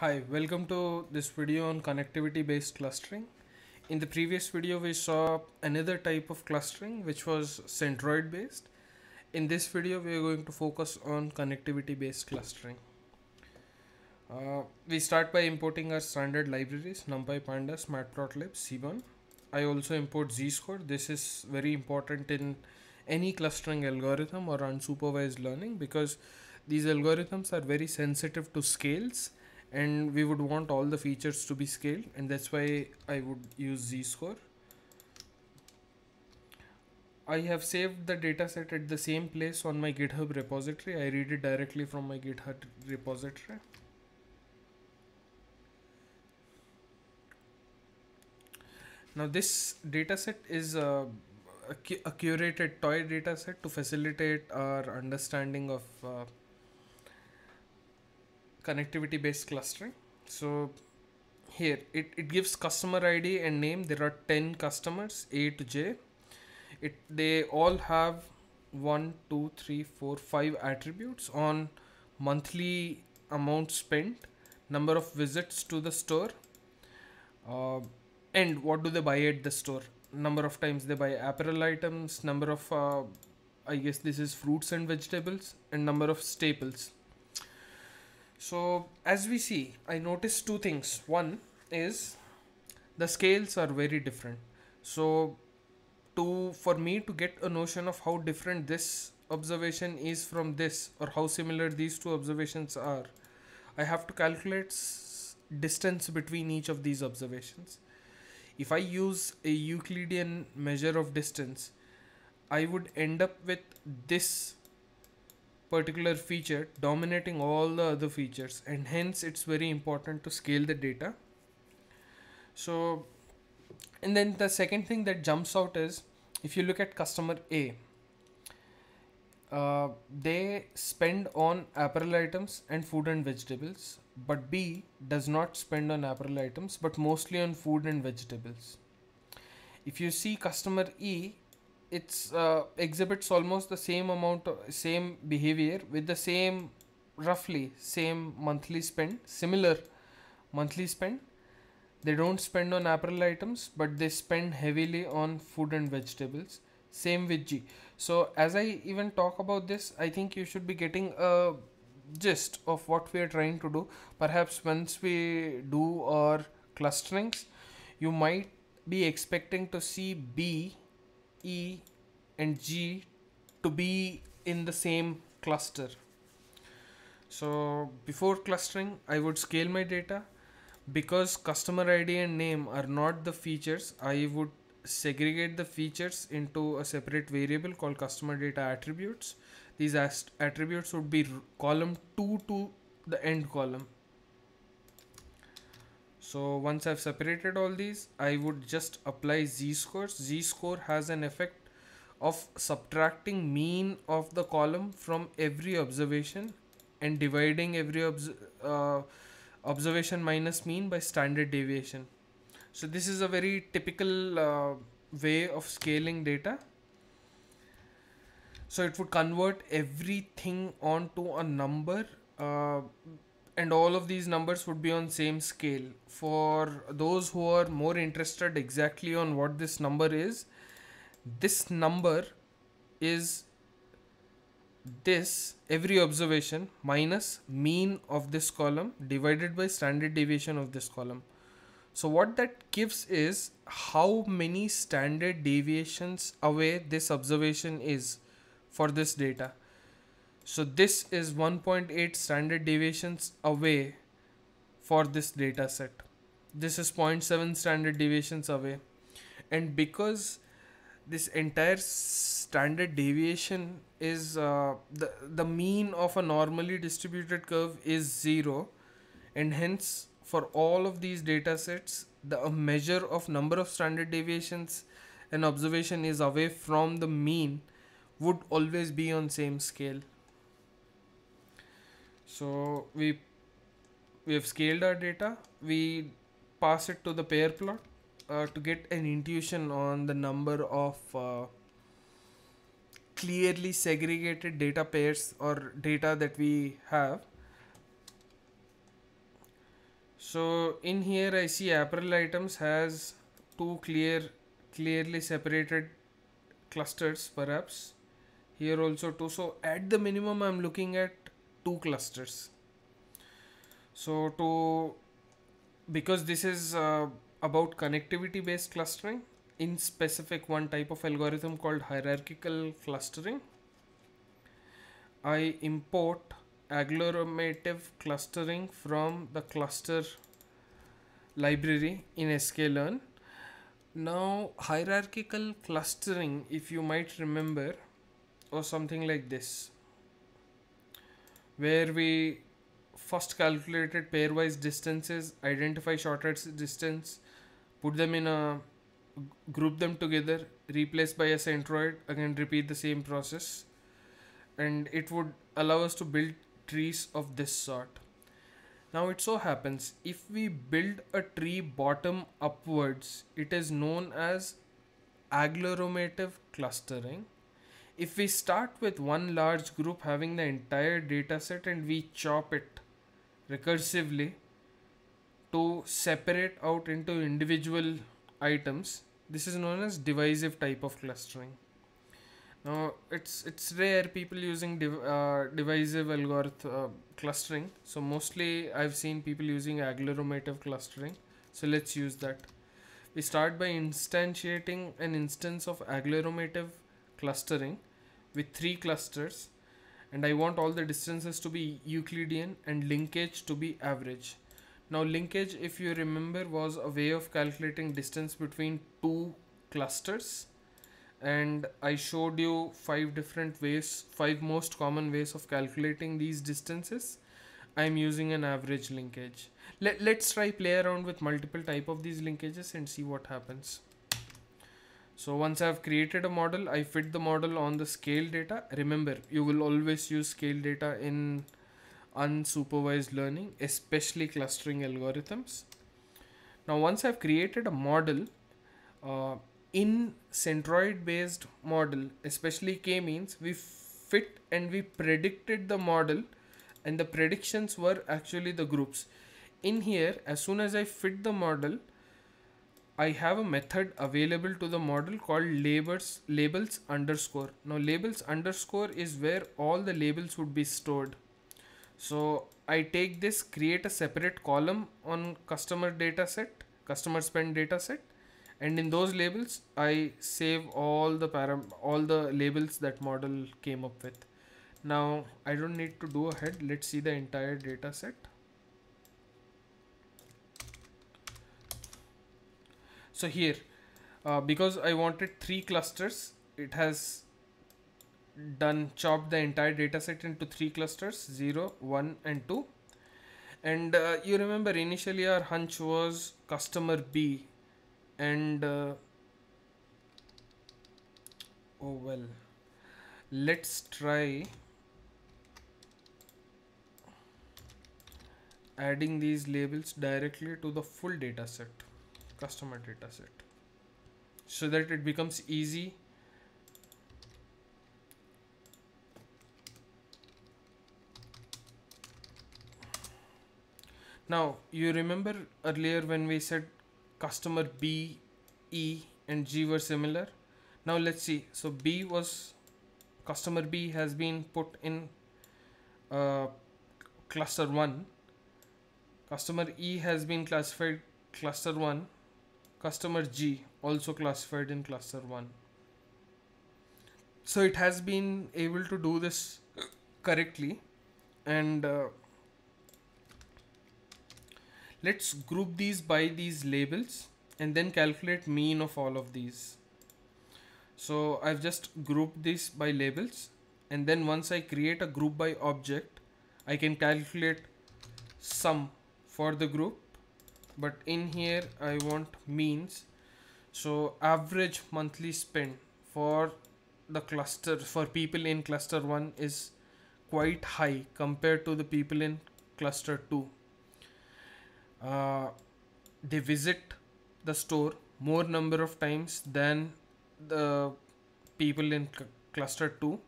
Hi, welcome to this video on connectivity based clustering. In the previous video, we saw another type of clustering which was centroid based. In this video, we are going to focus on connectivity based clustering. Uh, we start by importing our standard libraries NumPy, Pandas, Matplotlib, Seaborn. I also import Z-score. This is very important in any clustering algorithm or unsupervised learning because these algorithms are very sensitive to scales and we would want all the features to be scaled and that's why I would use z-score. I have saved the dataset at the same place on my GitHub repository. I read it directly from my GitHub repository. Now this dataset is a, a, curated toy dataset to facilitate our understanding of uh, connectivity based clustering. So here it, it gives customer id and name. There are 10 customers a to j. It they all have one two three four five attributes on monthly amount spent number of visits to the store uh, and what do they buy at the store. Number of times they buy apparel items number of uh, i guess this is fruits and vegetables and number of staples so as we see, I noticed two things. One is the scales are very different. So to for me to get a notion of how different this observation is from this or how similar these two observations are, I have to calculate distance between each of these observations. If I use a Euclidean measure of distance, I would end up with this particular feature dominating all the other features and hence it's very important to scale the data. So and then the second thing that jumps out is if you look at customer a uh, they spend on apparel items and food and vegetables but b does not spend on apparel items but mostly on food and vegetables. If you see customer e it's uh, exhibits almost the same amount of same behavior with the same roughly same monthly spend similar monthly spend. They don't spend on apparel items but they spend heavily on food and vegetables. Same with g so as i even talk about this i think you should be getting a gist of what we are trying to do. Perhaps once we do our clusterings you might be expecting to see b E and G to be in the same cluster. So before clustering, I would scale my data. Because customer ID and name are not the features, I would segregate the features into a separate variable called customer data attributes. These attributes would be column 2 to the end column so once I've separated all these I would just apply z-scores. z-score has an effect of subtracting mean of the column from every observation and dividing every obs uh, observation minus mean by standard deviation. So this is a very typical uh, way of scaling data. So it would convert everything onto a number uh, and all of these numbers would be on same scale. For those who are more interested exactly on what this number is this number is this every observation minus mean of this column divided by standard deviation of this column. So what that gives is how many standard deviations away this observation is for this data so this is 1.8 standard deviations away for this data set. This is 0.7 standard deviations away. And because this entire standard deviation is uh, the, the mean of a normally distributed curve is zero and hence for all of these data sets the measure of number of standard deviations an observation is away from the mean would always be on same scale so we we have scaled our data. We pass it to the pair plot uh, to get an intuition on the number of uh, clearly segregated data pairs or data that we have. So in here I see apparel items has two clear clearly separated clusters perhaps. Here also two. So at the minimum I'm looking at two clusters. So to because this is uh, about connectivity based clustering in specific one type of algorithm called hierarchical clustering I import agglomerative clustering from the cluster library in sklearn. Now hierarchical clustering if you might remember or something like this where we first calculated pairwise distances identify shortest distance put them in a group them together replace by a centroid again repeat the same process. And it would allow us to build trees of this sort. Now it so happens if we build a tree bottom upwards it is known as agglomerative clustering if we start with one large group having the entire dataset and we chop it recursively to separate out into individual items this is known as divisive type of clustering. Now it's it's rare people using div, uh, divisive algorithm uh, clustering. So mostly i've seen people using agglomerative clustering. So let's use that. We start by instantiating an instance of agglomerative clustering with three clusters and I want all the distances to be Euclidean and linkage to be average. Now linkage if you remember was a way of calculating distance between two clusters and I showed you five different ways, five most common ways of calculating these distances. I'm using an average linkage. Let, let's try play around with multiple type of these linkages and see what happens. So once I've created a model, I fit the model on the scale data. Remember, you will always use scale data in unsupervised learning, especially clustering algorithms. Now once I've created a model, uh, in centroid based model, especially k-means, we fit and we predicted the model and the predictions were actually the groups. In here, as soon as I fit the model, I have a method available to the model called labels labels underscore. Now labels underscore is where all the labels would be stored. So I take this, create a separate column on customer data set, customer spend data set, and in those labels I save all the param all the labels that model came up with. Now I don't need to do ahead. Let's see the entire data set. So here uh, because I wanted three clusters it has done chopped the entire data set into three clusters 0 1 and 2 and uh, you remember initially our hunch was customer B and uh, oh well let's try adding these labels directly to the full data set customer data set. So that it becomes easy. Now you remember earlier when we said customer B E and G were similar? Now let's see. So B was customer B has been put in uh, cluster 1 customer E has been classified cluster 1 customer G also classified in cluster 1 so it has been able to do this correctly and uh, let's group these by these labels and then calculate mean of all of these. So I've just grouped these by labels and then once I create a group by object I can calculate sum for the group but in here I want means. So average monthly spend for the cluster for people in cluster 1 is quite high compared to the people in cluster 2 uh, they visit the store more number of times than the people in cluster 2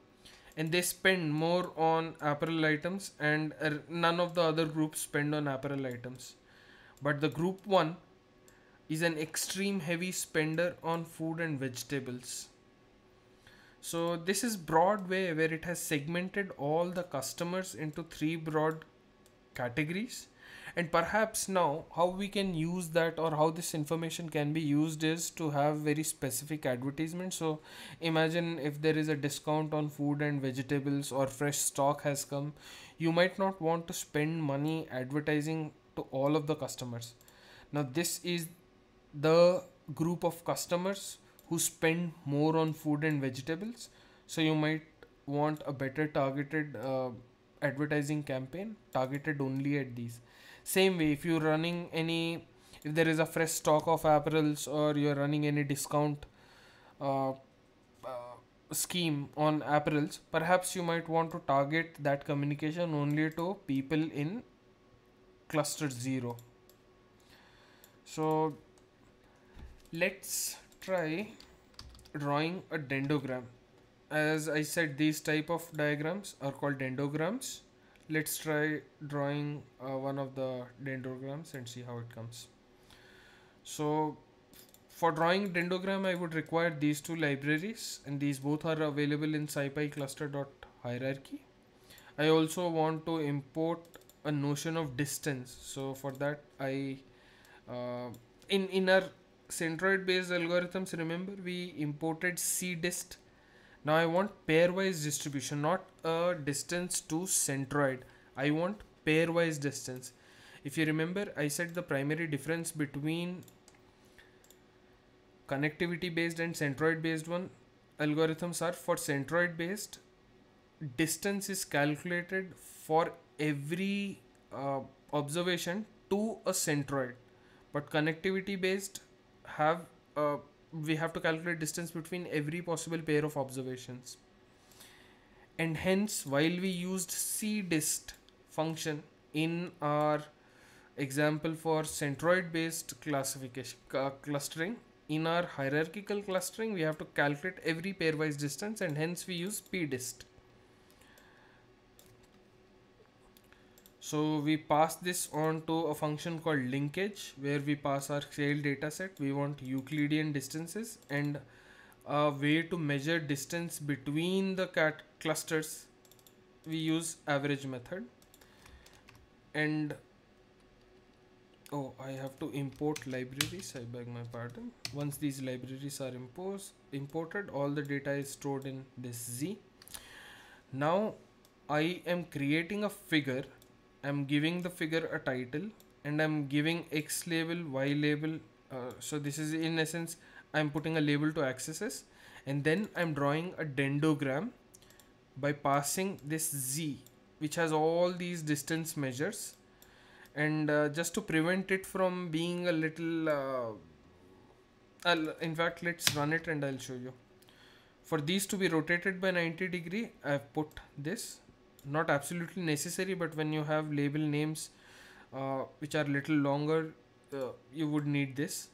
and they spend more on apparel items and uh, none of the other groups spend on apparel items but the group 1 is an extreme heavy spender on food and vegetables. So this is broad way where it has segmented all the customers into three broad categories. And perhaps now how we can use that or how this information can be used is to have very specific advertisement so imagine if there is a discount on food and vegetables or fresh stock has come you might not want to spend money advertising to all of the customers. Now this is the group of customers who spend more on food and vegetables. So you might want a better targeted uh, advertising campaign targeted only at these. Same way if you're running any if there is a fresh stock of apparels or you're running any discount uh, uh, scheme on apparels perhaps you might want to target that communication only to people in cluster 0 so let's try drawing a dendrogram. As I said these type of diagrams are called dendrograms. Let's try drawing uh, one of the dendrograms and see how it comes. So for drawing dendrogram I would require these two libraries and these both are available in scipy cluster.hierarchy I also want to import a notion of distance. So for that I uh, in in our centroid based algorithms remember we imported cdist. Now I want pairwise distribution not a distance to centroid. I want pairwise distance. If you remember I said the primary difference between connectivity based and centroid based one algorithms are for centroid based distance is calculated for every uh, observation to a centroid. But connectivity based have uh, we have to calculate distance between every possible pair of observations. And hence while we used cdist function in our example for centroid based classification uh, clustering in our hierarchical clustering we have to calculate every pairwise distance and hence we use pdist So we pass this on to a function called linkage where we pass our scale data set. We want Euclidean distances and a way to measure distance between the cat clusters. We use average method and oh I have to import libraries I beg my pardon once these libraries are imposed imported all the data is stored in this Z now I am creating a figure I'm giving the figure a title and I'm giving X label, Y label. Uh, so this is in essence, I'm putting a label to axes and then I'm drawing a dendrogram by passing this Z which has all these distance measures and uh, just to prevent it from being a little uh, I'll, in fact let's run it and I'll show you for these to be rotated by 90 degree I've put this not absolutely necessary but when you have label names uh, which are little longer uh, you would need this.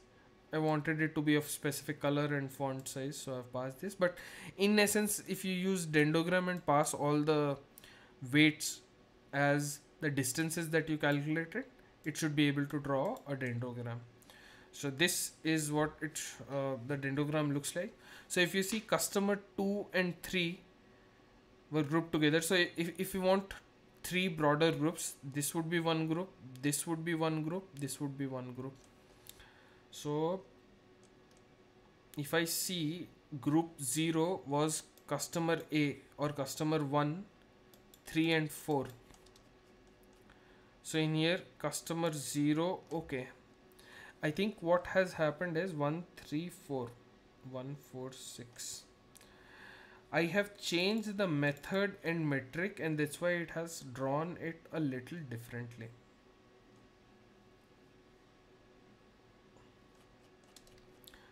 I wanted it to be of specific color and font size so I've passed this. But in essence if you use dendrogram and pass all the weights as the distances that you calculated it should be able to draw a dendrogram so this is what it uh, the dendrogram looks like. So if you see customer 2 and 3 were grouped together. So if, if you want three broader groups this would be one group this would be one group this would be one group. So if I see group 0 was customer A or customer 1 3 and 4 so in here customer 0 okay. I think what has happened is 1 3 4 1 4 6 I have changed the method and metric and that's why it has drawn it a little differently.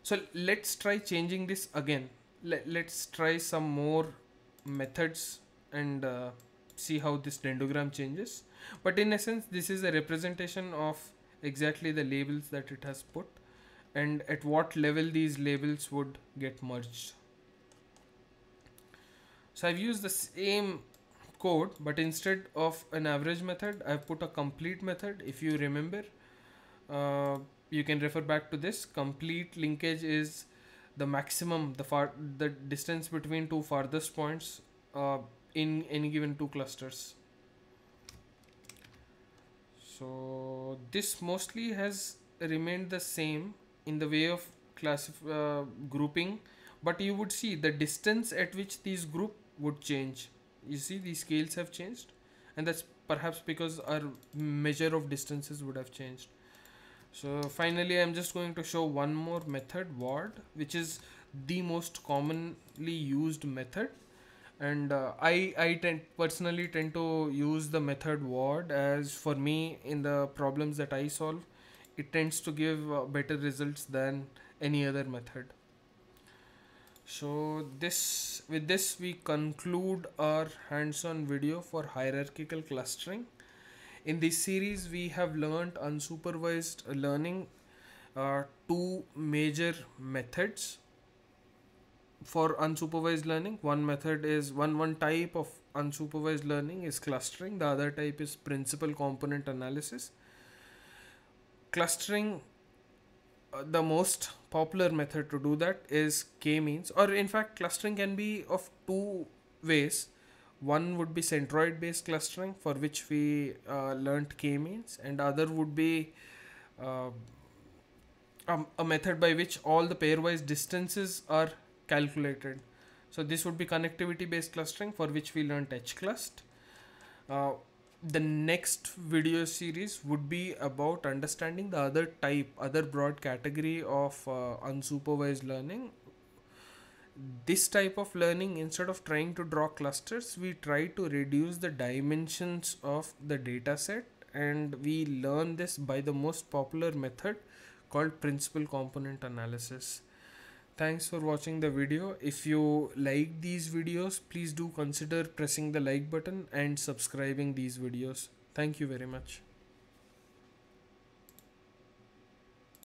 So let's try changing this again. Let, let's try some more methods and uh, see how this dendrogram changes. But in essence, this is a representation of exactly the labels that it has put and at what level these labels would get merged. So I've used the same code, but instead of an average method, I've put a complete method. If you remember, uh, you can refer back to this. Complete linkage is the maximum the far the distance between two farthest points uh, in any given two clusters. So this mostly has remained the same in the way of classif- uh, grouping. But you would see the distance at which these group would change. You see these scales have changed and that's perhaps because our measure of distances would have changed. So finally i'm just going to show one more method ward which is the most commonly used method. And uh, i i tend personally tend to use the method ward as for me in the problems that i solve it tends to give uh, better results than any other method so this with this we conclude our hands-on video for hierarchical clustering. In this series we have learned unsupervised learning uh, two major methods for unsupervised learning. One method is one one type of unsupervised learning is clustering. The other type is principal component analysis. Clustering the most popular method to do that is k-means or in fact clustering can be of two ways. One would be centroid based clustering for which we uh, learnt k-means and other would be uh, um, a method by which all the pairwise distances are calculated. So this would be connectivity based clustering for which we learnt hclust uh, the next video series would be about understanding the other type other broad category of uh, unsupervised learning. This type of learning instead of trying to draw clusters we try to reduce the dimensions of the data set and we learn this by the most popular method called principal component analysis thanks for watching the video. If you like these videos please do consider pressing the like button and subscribing these videos. Thank you very much